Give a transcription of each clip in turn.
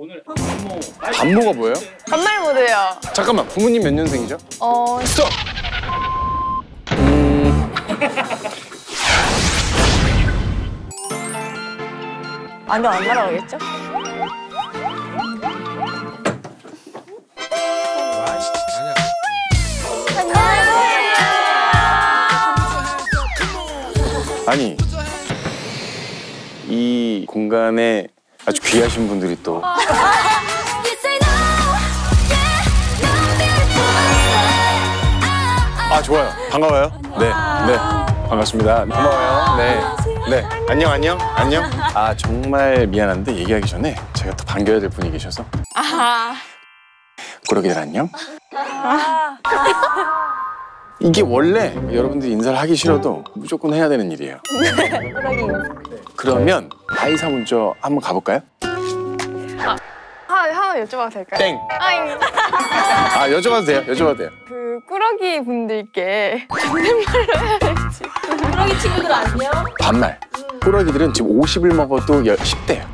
오늘 안모 반모가 뭐예요? 반말 모드요. 잠깐만 부모님 몇 년생이죠? 어, 스톱! 음, 안경 안 날아가겠죠? 아니 이 공간에 귀하신 분들이 또. 아 좋아요. 반가워요. 네 네. 반갑습니다. 고마워요. 네 네. 안녕 안녕. 안녕. 아 정말 미안한데 얘기하기 전에 제가 또 반겨야 될 분이 계셔서. 꾸러기들 안녕. 이게 원래 여러분들이 인사를 하기 싫어도 무조건 해야 되는 일이에요. 그러면 아이사 먼저 한번 가볼까요? 하나, 하나 여쭤봐도 될까요? 땡! 아이, 아 여쭤봐도 돼요? 여쭤봐도 돼요? 그 꾸러기 분들께 꾸러기 친구들 안녕. 반말. 꾸러기들은 지금 50을 먹어도 10대예요.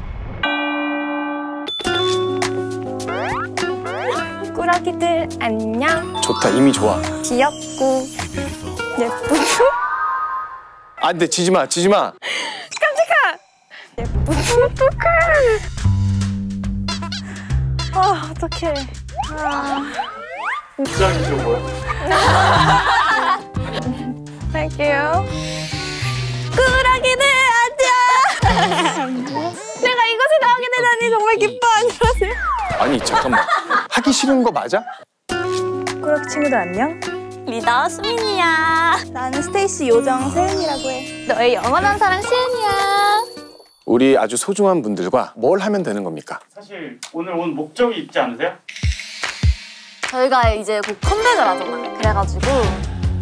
꾸러기들 안녕. 좋다 이미 좋아. 귀엽고 예쁘고. 아 근데 지지 마 지지마. 예쁘고 어떡해. 아, 어떡해. 아. 입장이 좀 뭐야? 할게요. 꾸러기들 안녕. 내가 이곳에 나오게 되다니 정말 기뻐 안녕하세요. 아니 잠깐만 하기 싫은 거 맞아? 꾸러기 친구들 안녕. 리더 수민이야. 나는 스테이시 요정 세은이라고 해. 너의 영원한 사랑 세은이야. 우리 아주 소중한 분들과 뭘 하면 되는 겁니까? 사실 오늘 온 목적이 있지 않으세요? 저희가 이제 곧 컴백을 하잖아요. 그래가지고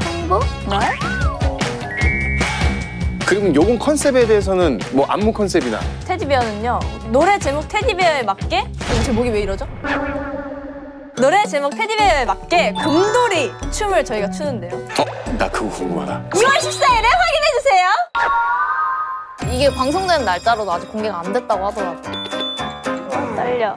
홍보? 뭘? 그러면 요번 컨셉에 대해서는 뭐 안무 컨셉이나 테디베어는요 노래 제목 테디베어에 맞게 어, 제 목이 왜 이러죠? 노래 제목 테디베어에 맞게 금돌이 춤을 저희가 추는데요. 어? 나 그거 궁금하다 6월 14일에 확인해주세요. 이게 방송되는 날짜로도 아직 공개가 안 됐다고 하더라고요. 떨려.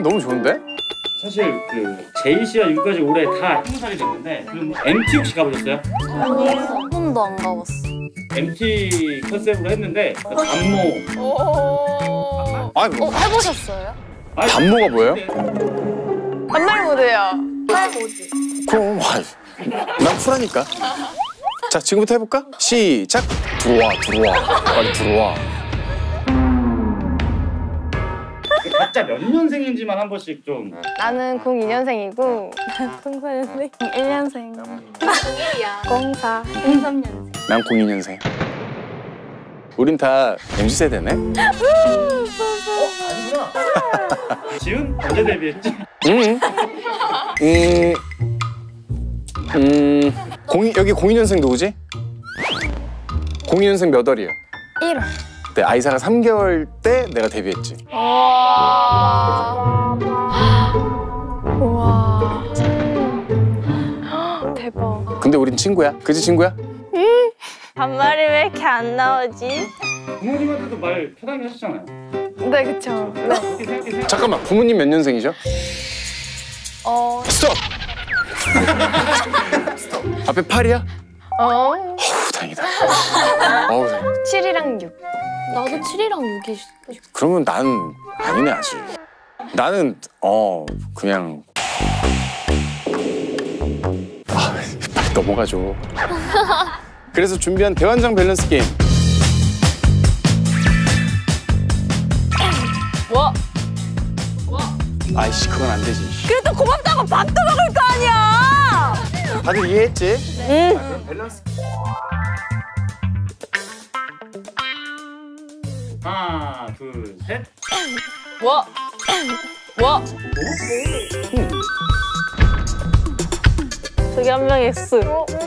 난 너무 좋은데? 사실 그 제이 씨와 윤까지 올해 다 행사이 됐는데 그럼 MT 혹시 가보셨어요? 한 번도 안 가봤어. MT 컨셉으로 했는데 그 안모 오. 아니 뭐 어, 해보셨어요? 반모가 뭐예요? 반말 모드요. 그럼 와, 난 쿨하니까 자 지금부터 해볼까? 시작 들어와 들어와 빨리 들어와 각자 몇 년생인지만 한 번씩 좀. 나는 02년생이고 04년생. 1년생. 04 03년생. 난 02년생. 우린 다 MZ세대네? 지훈 언제 데뷔했지? 음. 음. 음. 02, 여기 02년생 누구지? 02년생 몇 월이에요? 1월 네, 아이사가 3개월 때 내가 데뷔했지. 우와 우와 대박 근데 우린 친구야. 그지 친구야? 반말이 왜 이렇게 안 나오지? 부모님한테도 말 편하게 하셨잖아요 네 그쵸 네. 잠깐만, 부모님 몇 년생이죠? 어, 스톱! 스톱. 앞에 8이야? 어 어우, 다행이다. 어우, 다행이다. 7이랑 6 나도 7이랑 6이 그러면 난 아니네, 아직. 나는, 어, 그냥. 아, 빨리 넘어가줘. 그래서 준비한 대환장 밸런스 게임. 와! 아이씨, 그건 안 되지. 그래도 고맙다고 밥도 먹을 거 아니야! 다들 이해했지? 응. 그럼 밸런스. 하나, 둘, 셋. 뭐? 뭐? 저기 한 명 X.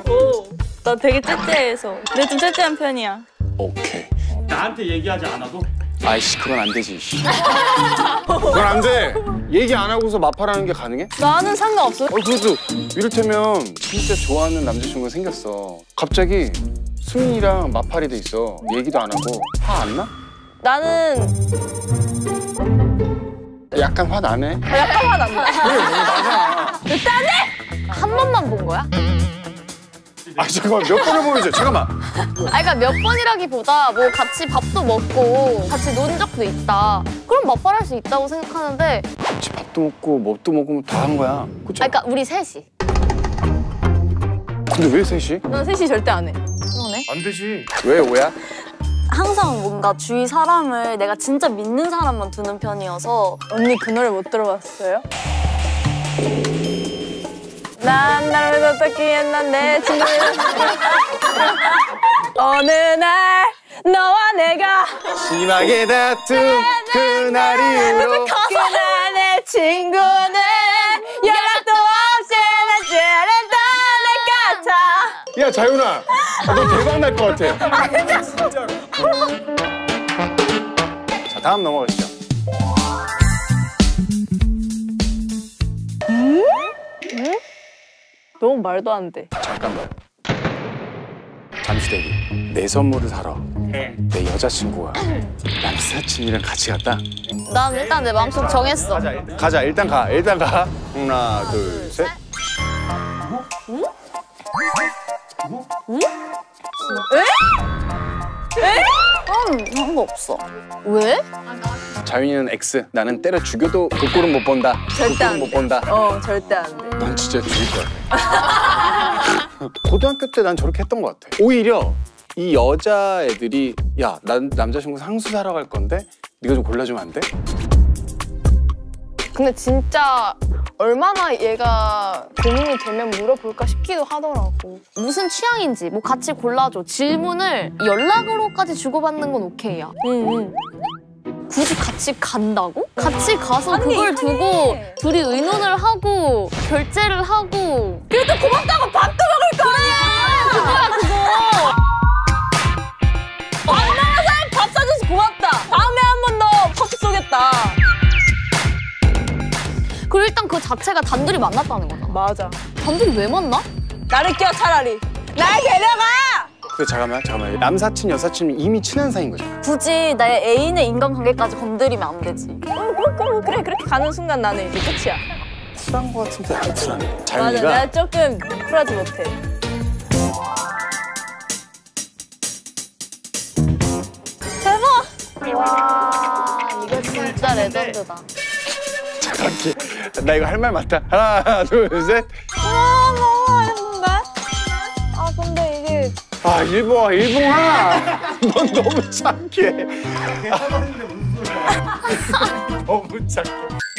오. 나 되게 째째해서. 근데 좀 째째한 편이야. 오케이. 나한테 얘기하지 않아도 아이씨 그건 안 되지. 씨. 그건 안 돼. 얘기 안 하고서 마파라는 게 가능해? 나는 상관없어. 어 그래도 이를테면 진짜 좋아하는 남자친구가 생겼어. 갑자기 수민이랑 마팔이 돼 있어. 얘기도 안 하고 화 안 나? 나는 약간 화 나네. 약간 화난다. 그래, 너무 나잖아. 한 번만 본 거야? 아 잠깐만 몇 번을 보여줘. 잠깐만. 아, 그러니까 몇 번이라기보다 뭐 같이 밥도 먹고 같이 논 적도 있다. 그럼 맞벌할 수 있다고 생각하는데, 같이 밥도 먹고 뭣도 먹으면 다 한 거야. 그쵸? 아, 그러니까 우리 셋이. 근데 왜 셋이? 난 셋이 절대 안 해. 그러네. 안 되지. 왜 오야? 항상 뭔가 주위 사람을 내가 진짜 믿는 사람만 두는 편이어서 언니 그 노래 못 들어봤어요? 난 나를 어떻게 했는데 친구를 어느 날 너와 내가 심하게 다툰 그날 이후로 그날 내 친구는 연락도 없이 난 찌른다 내 같아 야 자윤아 너 대박 날 것 같아. 진짜로 자 다음 넘어가시죠. 너무 말도 안 돼. 잠깐만. 잠시 대기. 내 선물을 사러 네. 내 여자친구가 남사친이랑 같이 갔다? 난 일단 내 마음속 정했어. 가자 일단. 가 일단 가 하나 둘셋 음, 그런 거 없어. 왜? 자윤이는 X 나는 때려 죽여도 그 꼴은 못 본다 절대 그안 꼴은 못 돼. 본다 어 절대 안 돼. 넌 진짜 죽일 거야. 고등학교 때 난 저렇게 했던 것 같아. 오히려 이 여자애들이 야, 난 남자친구 상수 사러 갈 건데 네가 좀 골라주면 안 돼? 근데 진짜 얼마나 얘가 고민이 되면 물어볼까 싶기도 하더라고. 무슨 취향인지 뭐 같이 골라줘. 질문을 연락으로까지 주고받는 건 오케이야. 응 응. 굳이 같이 간다고? 같이 가서 아니, 그걸 아니. 두고 둘이 의논을 하고 결제를 하고 그래도 고맙다고 밥도 먹을 거야. 그거야 그거. 그리고 일단 그 자체가 단둘이 만났다는 거잖아. 맞아. 단둘이 왜 만나? 나를 껴 차라리. 날 데려가. 근데 잠깐만, 잠깐만. 남사친, 여사친은 이미 친한 사이인 거잖아. 굳이 나의 애인의 인간관계까지 건드리면 안 되지. 어, 그럼, 그럼 그래 그렇게 가는 순간 나는 이제 끝이야. 쿨한 거 같은데 안 쿨하네. 맞아. 자윤이가 내가 조금 쿨하지 못해. 와 이거 진짜 레전드다. 잠깐만. 나 이거 할 말 맞다. 하나, 둘, 셋. 아 너무 어려운가? 아 근데 이게 아, 일봉아, 일봉아. 넌 너무 착해. 너무 착해.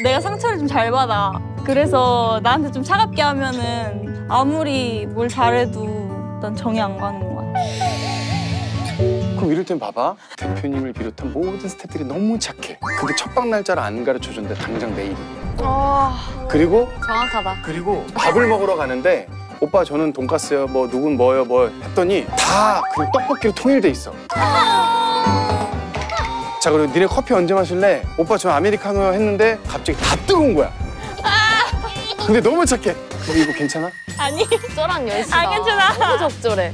내가 상처를 좀 잘 받아. 그래서 나한테 좀 차갑게 하면은 아무리 뭘 잘해도 난 정이 안 가는 거야. 그럼 이럴 땐 봐봐. 대표님을 비롯한 모든 스태프들이 너무 착해. 근데 첫방 날짜를 안 가르쳐 줬는데 당장 내일 이. 그리고 정확하다. 그리고 밥을 먹으러 가는데 오빠 저는 돈까스요. 뭐 누군 뭐요 뭐 했더니 다 그 떡볶이로 통일돼 있어. 자 그리고 니네 커피 언제 마실래? 오빠 저 아메리카노 했는데 갑자기 다 뜨거운 거야. 근데 너무 착해. 근데 이거 괜찮아? 아니. 적절한 열시다. 아, 괜찮아. 너무 적절해.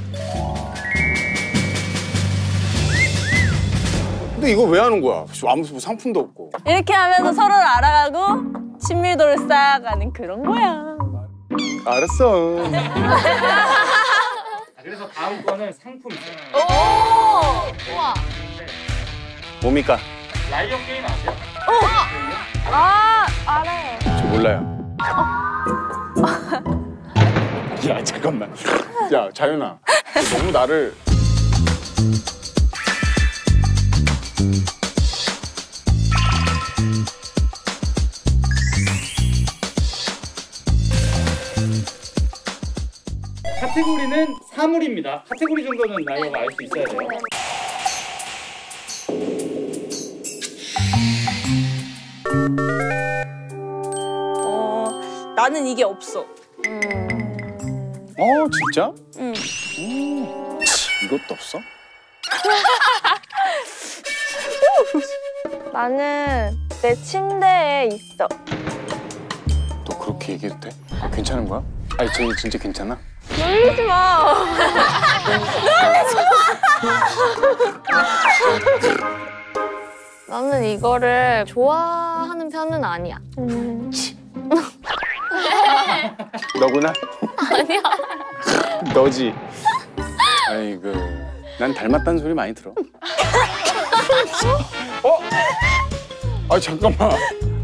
근데 이거 왜 하는 거야? 아무 뭐 상품도 없고. 이렇게 하면서 서로를 알아가고 친밀도를 쌓아가는 그런 거야. 알았어. 자, 그래서 다음 거는 상품. 오! 우와. 뭡니까? 라이언 게임 아세요? 아, 알아요. 저 몰라요. 야 잠깐만. 야 자윤아, 너 너무 나를. 사물입니다. 카테고리 정도는 라이어가 알 수 있어야 돼요. 어, 나는 이게 없어. 어 진짜? 응. 음, 이것도 없어? 나는 내 침대에 있어. 너 그렇게 얘기해도 돼? 괜찮은 거야? 아니 쟤 진짜 괜찮아? 놀리지 마. 나는 이거를 좋아하는 편은 아니야. 너구나? 아니야. 너지. 아이고, 난 닮았다는 소리 많이 들어. 어? 아 잠깐만.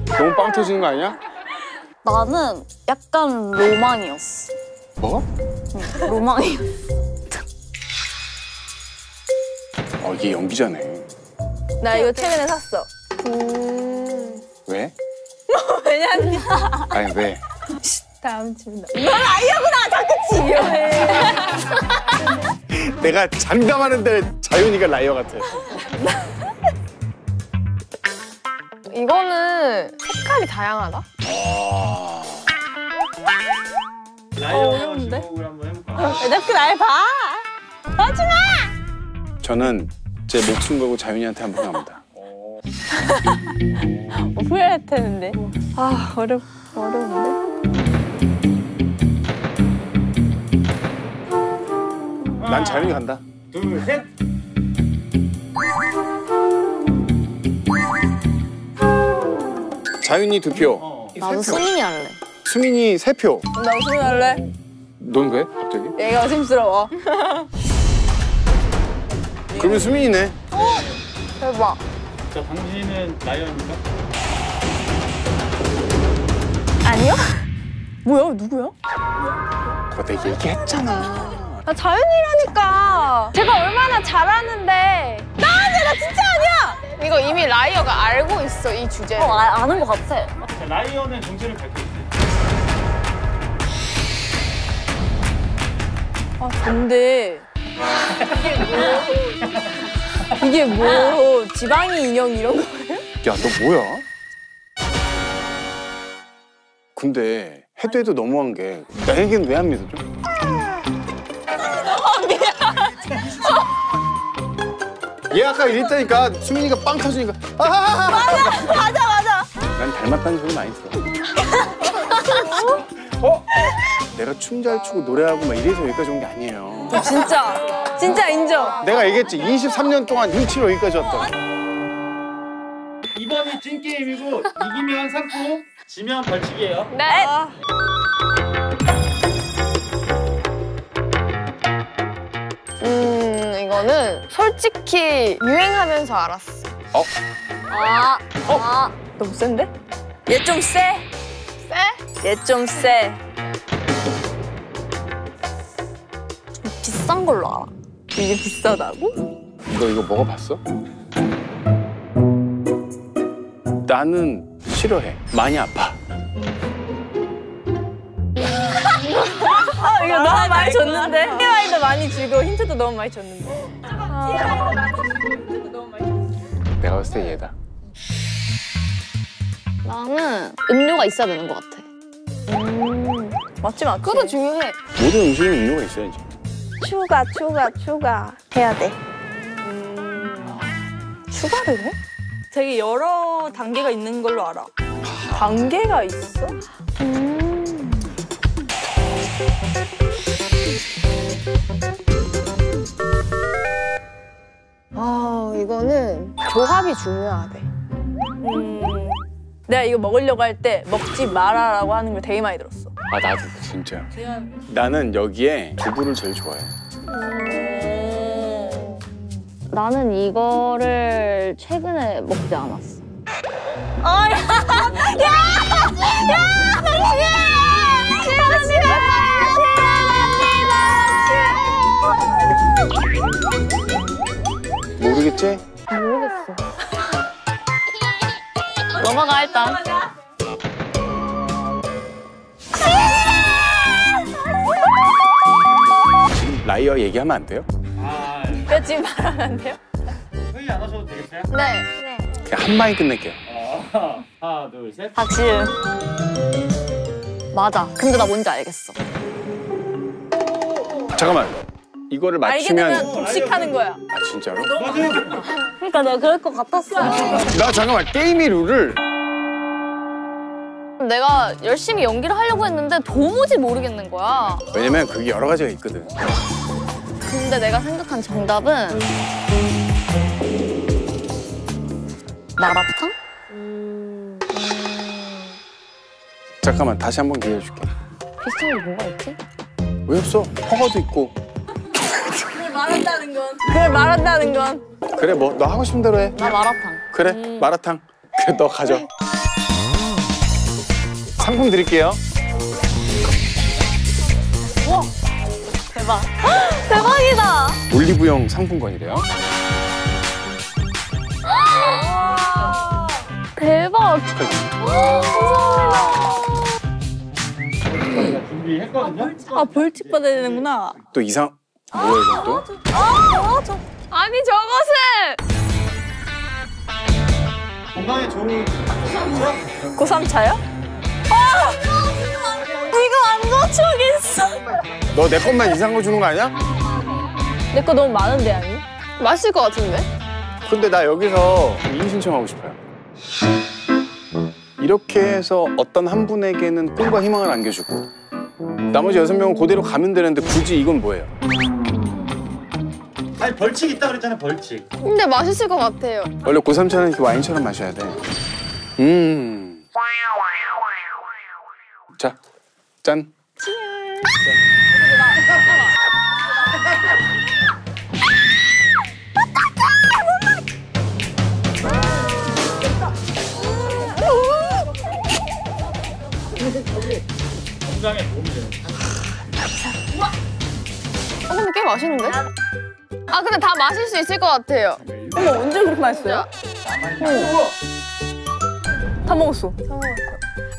너무 빵 터지는 거 아니야? 나는 약간 로망이었어. 뭐? 로망이었어. 어 이게 연기자네. 나 이거 최근에 샀어. 왜? 왜냐면 아니 왜? 다음 질문. 넌 아이야구나 자꾸 지겨해. 내가 장담하는데 자윤이가 라이어 같아. 이거는 색깔이 다양하다. 아, 라이어 제목을 한번 해볼까? 왜 자꾸 날 봐? 하지 마. 저는 제 목숨 걸고 자윤이한테 한 번 갑니다. 어, 후회할 텐데. 아 어렵 어려운데. 난 자윤이 간다. 둘, 셋. 자윤이 두 표. 어. 나도 수민이 할래. 수민이 세 표. 나 무슨 할래? 넌 왜? 갑자기? 얘가 의심스러워. 그러면 수민이네. 대박. 자, 당신은 liar입니까? 아니요? 뭐야 누구야? 그거 내가 얘기했잖아. 나 자윤이라니까. 제가 얼마나 잘하는데. 나 아니야 나 진짜 아니야. 이거 이미 liar가 알고 있어 이 주제를. 어, 아, 아는 것 같아. 자, liar는 정체를 밝혀주세요. 아 근데 이게 뭐 이게 뭐 지방이 인형 이런 거? 야, 너 뭐야? 근데 해도 해도 너무한 게나 얘기는 왜안 믿어줘? 얘 아까 이랬다니까 수민이가 빵 터지니까 아하하하 맞아 맞아. 난 닮았다는 소리 많이 들어 어? 내가 춤 잘 추고 노래하고 막 이래서 여기까지 온 게 아니에요 진짜 진짜 인정. 내가 얘기했지 23년 동안 흉치로 여기까지 왔다고 이번이 찐 게임이고 이기면 상품, 지면 벌칙이에요. 네. 음 이거는 솔직히 유행하면서 알았어. 아, 아. 너무 센데? 얘 좀 세. 쎄? 얘좀 세. 비싼 걸로 알아. 이게 비싸다고? 너 이거 먹어봤어? 나는 싫어해 많이 아파 아 이거 너무 많이 줬는데. TMI도 많이 주고 힌트도 너무 많이 줬는데. 내가 봤을 때 얘다 나는 음료가 있어야 되는 것 같아. 맞지 맞지. 그것도 중요해. 모든 음식에는 음료가 있어야지 추가 추가 추가 해야 돼. 추가를 해? 되게 여러 단계가 있는 걸로 알아. 단계가 있어? 아 이거는 조합이 중요하대. 음. 내가 이거 먹으려고 할 때 먹지 마라라고 하는 걸 되게 많이 들었어. 아 나도 진짜 나는 여기에 두부를 제일 좋아해 나는 이거를 최근에 먹지 않았어. 모르겠지? 모르겠어. 넘어가 일단. 라이어 얘기하면 안 돼요? 아, 뺏지 말하면 안 돼요? 회의 안 하셔도 되겠어요? 네. 그냥 한 방에 끝낼게요 어. 하나 둘 셋. 박시은. 맞아. 근데 나 뭔지 알겠어. 잠깐만. 이거를 알게 맞추면 되면 독식하는 거야. 아 진짜로? 그러니까 내가 그럴 것 같았어. 나 잠깐만 게임의 룰을 내가 열심히 연기를 하려고 했는데 도무지 모르겠는 거야. 왜냐면 그게 여러 가지가 있거든. 근데 내가 생각한 정답은 마라탕? 잠깐만 다시 한 번 기회 줄게. 비슷한 게 뭐가 있지? 왜 없어? 허가도 있고. 그걸 말한다는 건. 그걸 말한다는 건. 그래 뭐 너 하고 싶은 대로 해. 나 마라탕. 그래 마라탕. 그래 너 가져. 상품 드릴게요. 대박. 대박이다. 올리브영 상품권이래요. 대박. 준비했거든요. 아 벌칙 받아야 되는구나. 또 이상 뭐야 이건 또? 아니 저것은 건강에 좋은 고3 차요? 이거 안 맞추겠어. 너 내 것만 이상한 거 주는 거 아니야? 내 거 너무 많은데 아니? 맛있을 것 같은데? 근데 나 여기서 이의 신청하고 싶어요. 이렇게 해서 어떤 한 분에게는 꿈과 희망을 안겨주고 나머지 여섯 명은 그대로 가면 되는데 굳이 이건 뭐예요? 아니 벌칙 있다 그랬잖아요 벌칙. 근데 맛있을 것 같아요. 원래 고삼차는 이렇게 와인처럼 마셔야 돼. 음. 자, 짠. 건강에 도움이 되는. 어, 근데 꽤 맛있는데? 아, 근데 다 마실 수 있을 것 같아요. 어머 언제 그렇게 맛있어요? 다 먹었어.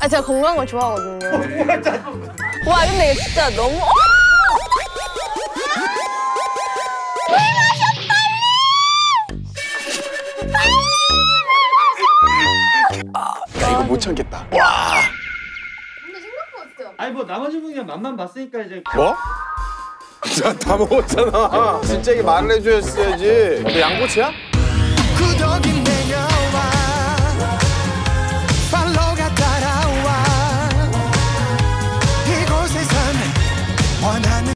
아, 제가 건강한 걸 좋아하거든요. 와 근데 이거 진짜 너무 어? 야 이거 못 참겠다. 와. 아니 뭐 나머지 분이 맛만 봤으니까 이제 뭐? 다 먹었잖아. 진짜 이게 말을 해줘야지. 너 양꼬치야?